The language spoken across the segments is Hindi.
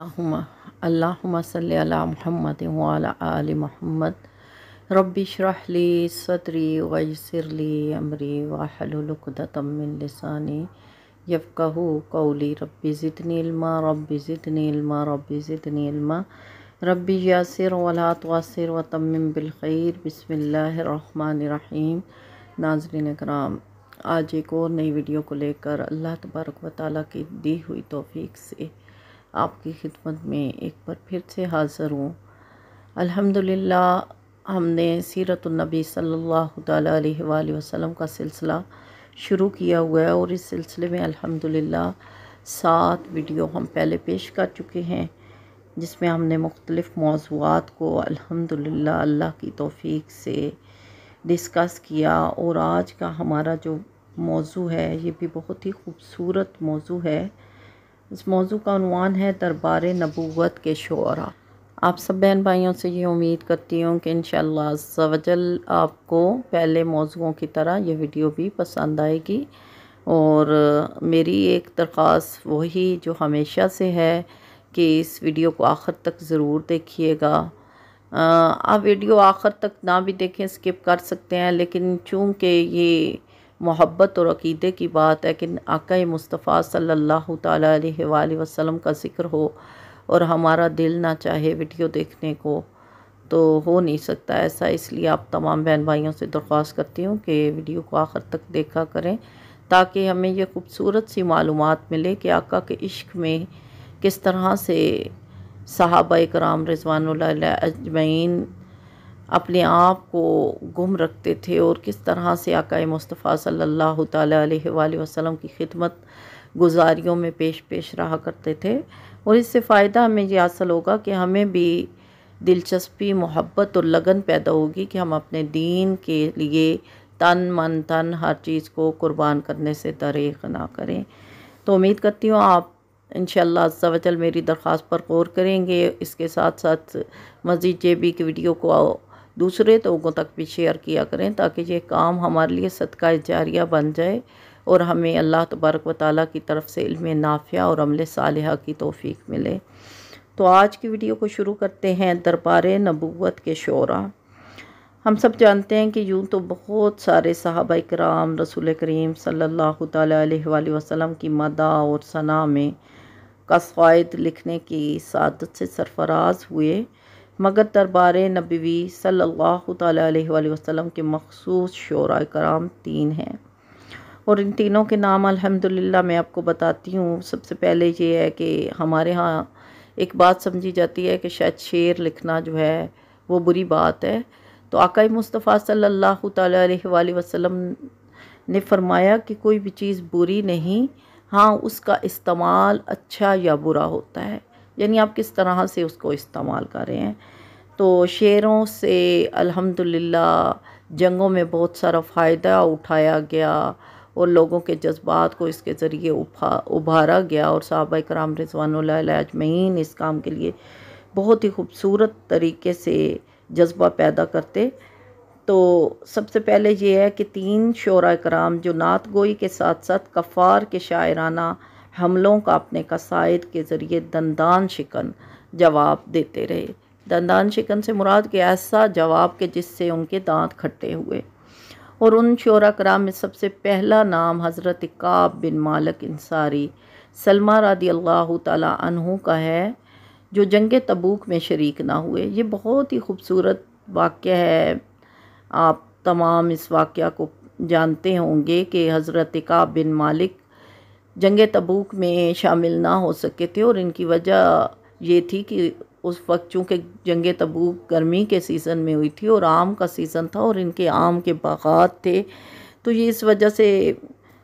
अल्लाहुम्मा सल्ली अला मुहम्मद वाला आल मोहम्मद रब्बी अमरी वाहलुलुक़दतम मिन लिसानी कौली रब्बी ज़िदनी इल्मा रब्बी ज़िदनी इल्मा रब्बी ज़िदनी इल्मा यासिर वला तुअसिर व तम्मिम बिल खैर बिस्मिल्लाहिर्रहमानिर्रहीम नाज़रीन कराम आज एक और नई वीडियो को लेकर अल्लाह तबारक व ताली की दी हुई तोफ़ी से आपकी खिदमत में एक बार फिर से हाज़िर हूँ। अल्हम्दुलिल्लाह, हमने सीरतुलनबी सल्लल्लाहु अलैहि वसल्लम का सिलसिला शुरू किया हुआ है और इस सिलसिले में अल्हम्दुलिल्लाह सात वीडियो हम पहले पेश कर चुके हैं, जिसमें हमने मुख्तलिफ़ मौजूद को अल्हम्दुलिल्लाह अल्लाह की तौफीक से डिस्कस किया और आज का हमारा जो मौजू है, ये भी बहुत ही खूबसूरत मौजू है। इस मौजू का अनवान है दरबार नबूवत के शरा आप सब बहन भाइयों से ये उम्मीद करती हूँ कि इन सवजल आपको पहले मौजुओं की तरह ये वीडियो भी पसंद आएगी। और मेरी एक दरख्वास्त वही जो हमेशा से है कि इस वीडियो को आखिर तक ज़रूर देखिएगा। आप वीडियो आखिर तक ना भी देखें, स्किप कर सकते हैं, लेकिन चूँकि ये मोहब्बत और अकीदे की बात है कि आका मुस्तफ़ा सल्लल्लाहु अलैहि वसल्लम का ज़िक्र हो और हमारा दिल ना चाहे वीडियो देखने को तो हो नहीं सकता ऐसा। इसलिए आप तमाम बहन भाइयों से दरख्वास्त करती हूँ कि वीडियो को आखिर तक देखा करें, ताकि हमें ये खूबसूरत सी मालूम मिले कि आका के इश्क में किस तरह से सहाबा कराम रिजवान अजमैन अपने आप को गुम रखते थे और किस तरह से आका मुस्तफ़ा सल्लल्लाहु अलैहि वसल्लम की खिदमत गुजारियों में पेश पेश रहा करते थे। और इससे फ़ायदा हमें ये हासिल होगा कि हमें भी दिलचस्पी, मोहब्बत और लगन पैदा होगी कि हम अपने दीन के लिए तन, मन, तन हर चीज़ को कुर्बान करने से दरेख ना करें। तो उम्मीद करती हूँ आप इन शवचल मेरी दरख्वास्त पर गौर करेंगे। इसके साथ साथ मज़ीद जे बी की वीडियो को दूसरे लोगों तक भी शेयर किया करें ताकि ये काम हमारे लिए सदका जारिया बन जाए और हमें अल्लाह तबारक व ताली की तरफ़ से इल्म नाफिया और अमल साल की तोफ़ी मिले। तो आज की वीडियो को शुरू करते हैं दरबार नबूत के शरा। हम सब जानते हैं कि यूँ तो बहुत सारे साहब कराम रसूल करीम सल्लल्लाहु अलैहि वसल्लम की मदा और सना में कसायद लिखने की सादत से सरफराज हुए। मगर दरबार नबी अलैहि वसल्लम के मखसूस शरा कराम तीन हैं। और इन तीनों के नाम अल्हम्दुलिल्लाह मैं आपको बताती हूँ। सबसे पहले ये है कि हमारे यहाँ एक बात समझी जाती है कि शायद शेर लिखना जो है वो बुरी बात है। तो आकाई मुस्तफ़ा सल्लल्लाहु अलैहि वसल्लम ने फरमाया कि कोई भी चीज़ बुरी नहीं हाँ उसका इस्तेमाल अच्छा या बुरा होता है। यानी आप किस तरह से उसको इस्तेमाल कर रहे हैं? तो शेरों से अल्हम्दुलिल्लाह जंगों में बहुत सारा फ़ायदा उठाया गया और लोगों के जज्बात को इसके ज़रिए उभारा गया और साहब कराम रिजवान अजमैन इस काम के लिए बहुत ही खूबसूरत तरीके से जज्बा पैदा करते। तो सबसे पहले ये है कि तीन शरा कराम जो नात गोई के साथ साथ कफ़ार के शायराना हमलों का अपने कसायद के ज़रिए दंदान शिकन जवाब देते रहे। दंदान शिकन से मुराद के ऐसा जवाब के जिससे उनके दांत खट्टे हुए। और उन शोरा कराम में सबसे पहला नाम हज़रत काब बिन मालक इंसारी सलमा रदी अल्लाह तहु का है, जो जंग तबूक में शरीक ना हुए। ये बहुत ही खूबसूरत वाक़ है। आप तमाम इस वाक़ को जानते होंगे कि हज़रत काब बिन मालिक जंग तबूक में शामिल ना हो सके थे और इनकी वजह ये थी कि उस वक्त चूँकि जंग तबूक गर्मी के सीज़न में हुई थी और आम का सीज़न था और इनके आम के बागात थे तो ये इस वजह से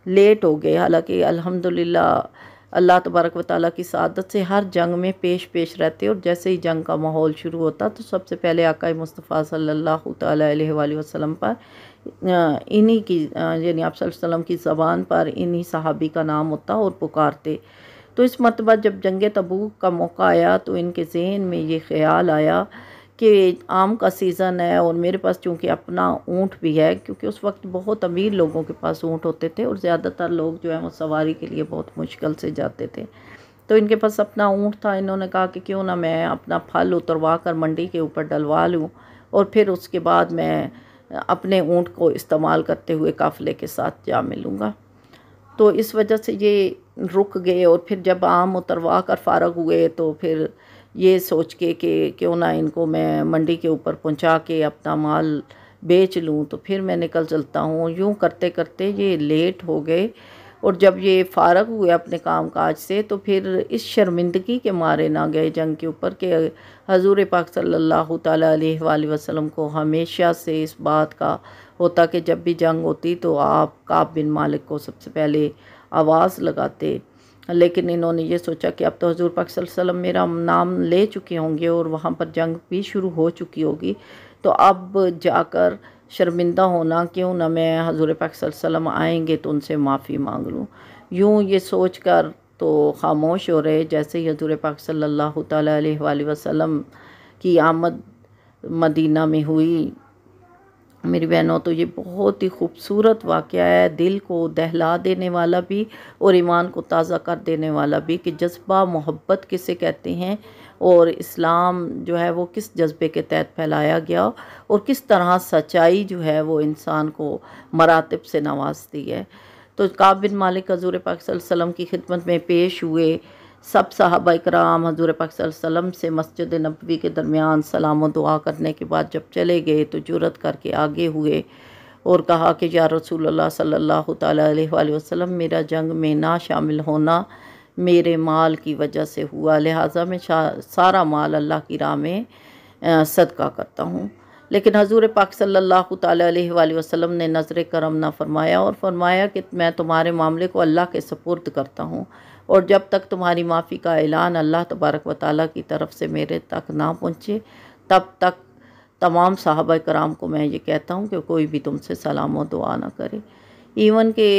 लेट हो गए। हालाँकि अल्हम्दुलिल्लाह अल्लाह तबारक व ताली की सादत से हर जंग में पेश पेश रहते और जैसे ही जंग का माहौल शुरू होता तो सबसे पहले आका मुस्तफ़ा सल्लल्लाहु अलैहि वसल्लम पर इन्हीं की यानी आप वसल्लम की ज़बान पर इन्हीं सहाबी का नाम होता और पुकारते। तो इस मरतबा जब जंग तबूक का मौका आया तो इनके जहन में ये ख्याल आया कि आम का सीज़न है और मेरे पास चूँकि अपना ऊँट भी है, क्योंकि उस वक्त बहुत अमीर लोगों के पास ऊँट होते थे और ज़्यादातर लोग जो है वो सवारी के लिए बहुत मुश्किल से जाते थे। तो इनके पास अपना ऊँट था, इन्होंने कहा कि क्यों ना मैं अपना फल उतरवा कर मंडी के ऊपर डलवा लूँ और फिर उसके बाद मैं अपने ऊँट को इस्तेमाल करते हुए काफ़िले के साथ जा मिलूँगा। तो इस वजह से ये रुक गए और फिर जब आम उतरवा कर फारग हुए तो फिर ये सोच के कि क्यों ना इनको मैं मंडी के ऊपर पहुँचा के अपना माल बेच लूँ। तो फिर मैं निकल चलता हूँ। यूँ करते करते ये लेट हो गए। और जब ये फारग हुए अपने काम काज से तो फिर इस शर्मिंदगी के मारे ना गए जंग के ऊपर कि हजूर पाक सल्लल्लाहु अलैहि वसल्लम को हमेशा से इस बात का होता कि जब भी जंग होती तो आप काब बिन मालिक को सबसे पहले आवाज़ लगाते। लेकिन इन्होंने ये सोचा कि अब तो हजूर पाक वसल्लम मेरा नाम ले चुके होंगे और वहाँ पर जंग भी शुरू हो चुकी होगी। तो अब जाकर शर्मिंदा होना, क्यों ना मैं हजूर पाक वसल्लम आएँगे तो उनसे माफ़ी मांग लूँ। यूँ ये सोच कर तो खामोश हो रहे, जैसे ही हजूर पाक अलैहि वसल्लम की आमद मदीना में हुई मेरी बहनों तो ये बहुत ही खूबसूरत वाक़ है। दिल को दहला देने वाला भी और ईमान को ताज़ा कर देने वाला भी कि जज्बा, मोहब्बत किसे कहते हैं और इस्लाम जो है वो किस जज्बे के तहत फैलाया गया और किस तरह सच्चाई जो है वो इंसान को मरातब से नवाजती है। तो काब बिन मालिक हजूर पाक की खिदमत में पेश हुए सब साहबा कराम हजूर पाक सल्लम से मस्जिद नबवी के दरमियान सलाम दुआ करने के बाद जब चले गए तो जुरत करके आगे हुए और कहा कि, या रसूल सल्लल्लाहु अलैहि मेरा जंग में ना शामिल होना मेरे माल की वजह से हुआ। लिहाजा मैं सारा माल अल्लाह की राह में सदका करता हूँ। लेकिन हजूर पाक सल्लल्लाहु अलैहि वसल्लम ने नज़र करम ना फरमाया और फरमाया कि, मैं तुम्हारे मामले को अल्लाह के सपुर्द करता हूँ। और जब तक तुम्हारी माफ़ी का ऐलान अल्लाह तबारक व ताली की तरफ़ से मेरे तक ना पहुँचे, तब तक तमाम साहब कराम को मैं ये कहता हूँ कि कोई भी तुमसे सलाम व दुआ ना करे। इवन के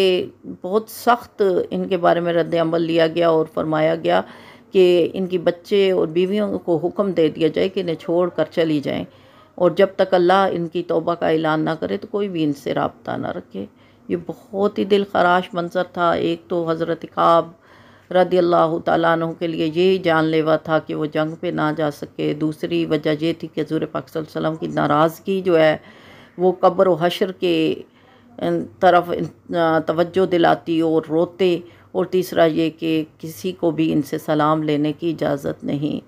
बहुत सख्त इनके बारे में रद्द अमल लिया गया और फरमाया गया कि इनकी बच्चे और बीवियों को हुक्म दे दिया जाए कि इन्हें छोड़ कर चली जाएँ। और जब तक अल्लाह इनकी तोबा का ऐलान ना करे तो कोई भी इनसे रबता ना रखे। ये बहुत ही दिल खराश मंज़र था। एक तो हज़रत ख़ाब रदी अल्लाह तु के लिए ये जानलेवा था कि वो जंग पे ना जा सके। दूसरी वजह ये थी कि हजूर पाक की नाराज़गी जो है, वो कब्र हशर के तरफ़ तवज्जो दिलाती और रोते। और तीसरा ये कि किसी को भी इनसे सलाम लेने की इजाज़त नहीं।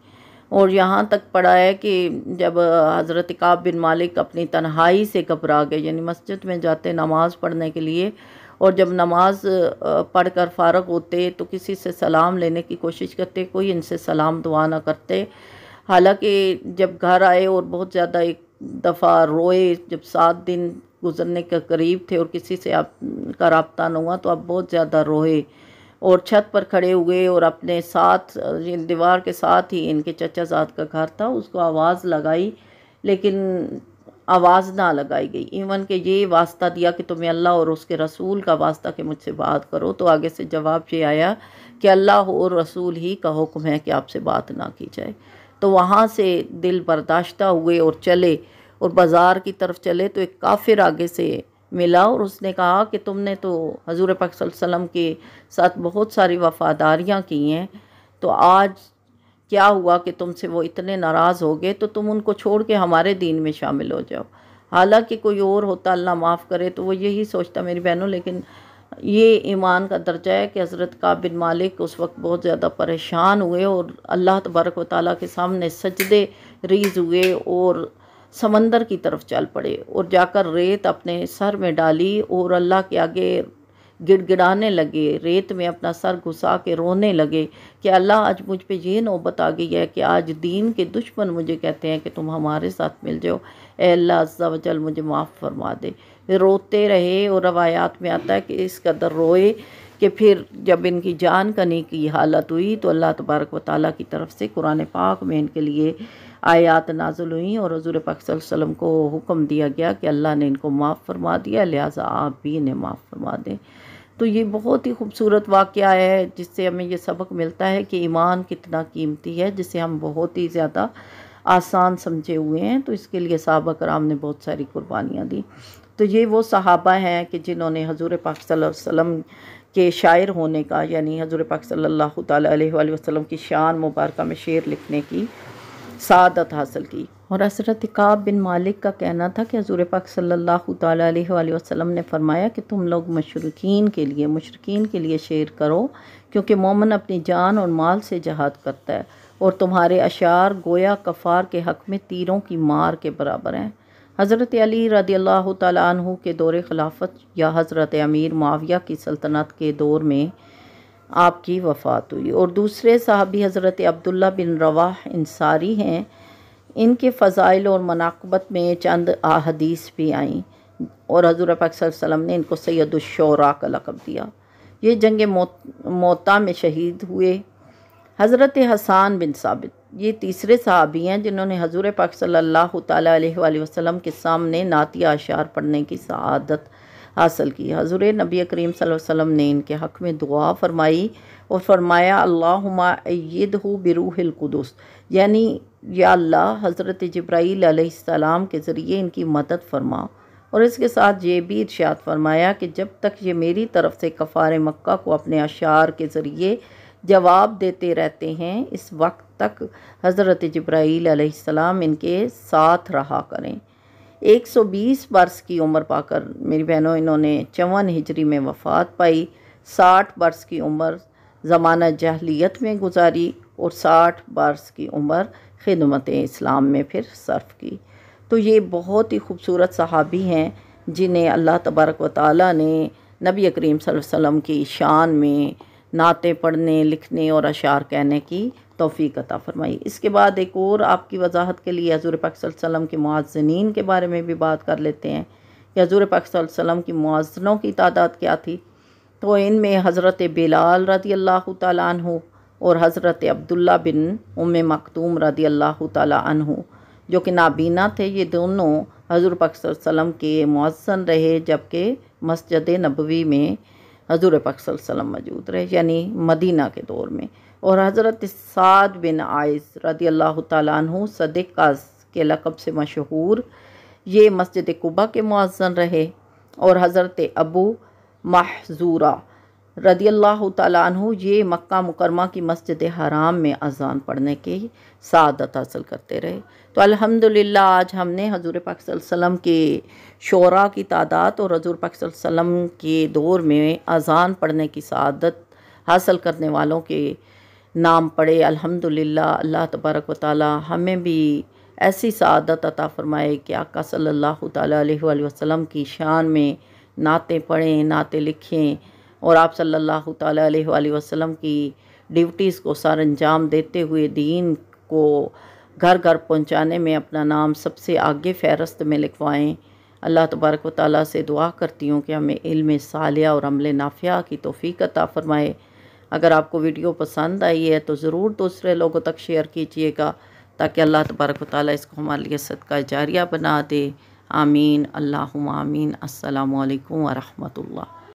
और यहाँ तक पड़ा है कि जब हज़रत काब बिन मालिक अपनी तन्हाई से घबरा गए, यानी मस्जिद में जाते नमाज़ पढ़ने के लिए और जब नमाज़ पढ़ कर फ़ारग होते तो किसी से सलाम लेने की कोशिश करते, कोई इनसे सलाम, दुआ ना करते। हालाँकि जब घर आए और बहुत ज़्यादा एक दफ़ा रोए, जब सात दिन गुज़रने के करीब थे और किसी से आप, का रबता न हुआ तो आप बहुत ज़्यादा रोए और छत पर खड़े हुए और अपने साथ दीवार के साथ ही इनके चचा ज़ाद का घर था, उसको आवाज़ लगाई। लेकिन आवाज़ ना लगाई गई। इवन के ये वास्ता दिया कि तुम्हें अल्लाह और उसके रसूल का वास्ता कि मुझसे बात करो। तो आगे से जवाब ये आया कि अल्लाह और रसूल ही का हुक्म है कि आपसे बात ना की जाए। तो वहाँ से दिल बर्दाश्ता हुए और चले और बाज़ार की तरफ़ चले तो एक काफिर आगे से मिला और उसने कहा कि तुमने तो हजूर पाक के साथ बहुत सारी वफ़ादारियाँ की हैं। तो आज क्या हुआ कि तुमसे वो इतने नाराज़ हो गए? तो तुम उनको छोड़ के हमारे दीन में शामिल हो जाओ। हालाँकि कोई और होता, अल्लाह माफ़ करे तो वो यही सोचता मेरी बहनों, लेकिन ये ईमान का दर्जा है कि हज़रत का बिन मालिक उस वक्त बहुत ज़्यादा परेशान हुए और अल्लाह तबारक व के सामने सजदे, रीज़ हुए और समंदर की तरफ़ चल पड़े और जाकर रेत अपने सर में डाली और अल्लाह के आगे गिड़गिड़ाने लगे, रेत में अपना सर घुसा के रोने लगे कि अल्लाह आज मुझ पे ये नौबत आ गई है कि आज दीन के दुश्मन मुझे कहते हैं कि तुम हमारे साथ मिल जाओ। ए अल्लाह अज्जा वजल मुझे माफ़ फरमा दे। रोते रहे और रवायात में आता है कि इस कदर रोए कि फिर जब इनकी जान कनी की हालत हुई तो अल्लाह तबारक व की तरफ़ से कुरान पाक में इनके लिए आयात नाजुल हुई और हजूर पाक वसल्लम को हुक्म दिया गया कि अल्लाह ने इनको माफ़ फरमा दिया, लिहाजा आप भी इन्हें माफ़ फरमा दें। तो ये बहुत ही खूबसूरत वाक़ है जिससे हमें ये सबक मिलता है कि ईमान कितना कीमती है, जिसे हम बहुत ही ज़्यादा आसान समझे हुए हैं। तो इसके लिए सहाबा कराम ने बहुत सारी कुर्बानियाँ दी। तो ये वो सहाबा हैं कि जिन्होंने हजूर पाक वसल्लम के शायर होने का, यानी हजूर पाक सल्लल्लाहु अलैहि की शान मुबारक में शेर लिखने की सादत हासिल की। और हज़रत काब बिन मालिक का कहना था कि हजूर पाक सल्लल्लाहु अलैहि वसल्लम ने फरमाया कि तुम लोग मशरकिन के लिए, मशरकिन के लिए शेर करो, क्योंकि मोमन अपनी जान और माल से जहाद करता है और तुम्हारे अशार गोया कफ़ार के हक़ में तीरों की मार के बराबर हैं। हज़रत अली रदी अल्लाह तु के दौर खिलाफत या हज़रत अमीर माविया की सल्तनत के दौर में आपकी वफ़ात हुई। और दूसरे साहबी हज़रत अब्दुल्ला बिन रवाह इंसारी हैं। इनके फ़ज़ाइल और मनाकबत में चंद अहदीस भी आईं और हजूर वसल्लम ने इनको सैदुलशरा का लकब दिया। ये जंग मोता में शहीद हुए। हज़रत हसान बिन साबित, ये तीसरे साहबी हैं जिन्होंने हजूर पाक सल्लल्लाहु अलैहि वसल्लम के सामने नातिया अशार पढ़ने की सआदत हासिल की। हजूर नबी करीम वसल्लम ने इनके हक़ में दुआ फरमाई और फरमाया, अल्लाहुम्मा हो बिरूहिल कुदुस। यानी, या अल्लाह, हज़रत जब्राईल के ज़रिए इनकी मदद फरमा। और इसके साथ ये भी इर्शाद फरमाया कि जब तक ये मेरी तरफ़ से कफ़ार मक्का को अपने अशार के ज़रिए जवाब देते रहते हैं, इस वक्त तक हज़रत जब्राईल इनके साथ रहा करें। 120 बरस की उम्र पाकर मेरी बहनों, इन्होंने चौवन हिजरी में वफ़ात पाई 60 बरस की उम्र ज़माना जहलीत में गुजारी और 60 बरस की उम्र खिदमत इस्लाम में फिर सर्फ की। तो ये बहुत ही खूबसूरत सहाबी हैं, जिन्हें अल्लाह तबारक व ताली ने नबी करीम वसल्लम की शान में नाते पढ़ने, लिखने और अशार कहने की तोफ़ी अता फ़रमाई। इसके बाद एक और आपकी वजाहत के लिए हजूर पाक के मुआजनीन के बारे में भी बात कर लेते हैं कि हजूर पाक की मुआजनों की तादाद क्या थी। तो इनमें हज़रत बिलाल रदी अल्लाह तु और हज़रत अब्दुल्ला बिन उम मखतूम रदी अल्लाह तु जो कि नाबीना थे, ये दोनों हजूर पाक के मुआजन रहे, जबकि मस्जिद नबवी में हजूर पाक मौजूद रहे, यानी मदीना के दौर में। और हज़रत साद बिन आयस रदी अल्लाह तु सदक के लकब से मशहूर ये मस्जिद कुबा के मुआजन रहे और हज़रत अबू महजूरा रदी अल्लाह तु ये मक्का मुकरमा की मस्जिद हराम में अजान पढ़ने की सादत हासिल करते रहे। तो अल्हम्दुलिल्लाह, आज हमने हजूर पाक वसल्लम के शरा की तादाद और हजूर पाक वसल्लम के दौर में अजान पढ़ने की सादत हासिल करने वालों के नाम पढ़े, अल्हम्दुलिल्लाह, अल्लाह तबारक व ताली हमें भी ऐसी सादत अता फ़रमाए कि आका सल्लल्लाहु अलैहि वसल्लम की शान में नाते पढ़ें, नाते लिखें और आप सल्लल्लाहु अलैहि वसल्लम की ड्यूटीज़ को सर अंजाम देते हुए दीन को घर घर पहुँचाने में अपना नाम सबसे आगे फ़हरस्त में लिखवाएँ। अल्लाह तबारक व से दुआ करती हूँ कि हमें इल्म सालिया और अमल नाफिया की तोफ़ी अता फ़रमाए। अगर आपको वीडियो पसंद आई है तो ज़रूर दूसरे लोगों तक शेयर कीजिएगा, ताकि अल्लाह तबारक ताली इसको हमारे लिए सदका जारिया बना दे। आमीन अल्लाह आमीन। असलकम वरहमतुल्ला